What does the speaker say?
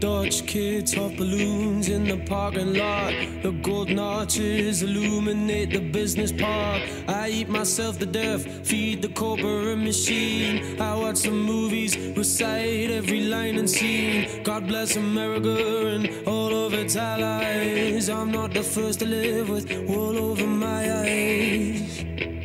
Dutch kids hot balloons in the parking lot. The Golden Arches illuminate the business park. I eat myself to death, feed the corporate machine. I watch some movies, recite every line and scene. God bless America and all of its allies. I'm not the first to live with wool over my eyes.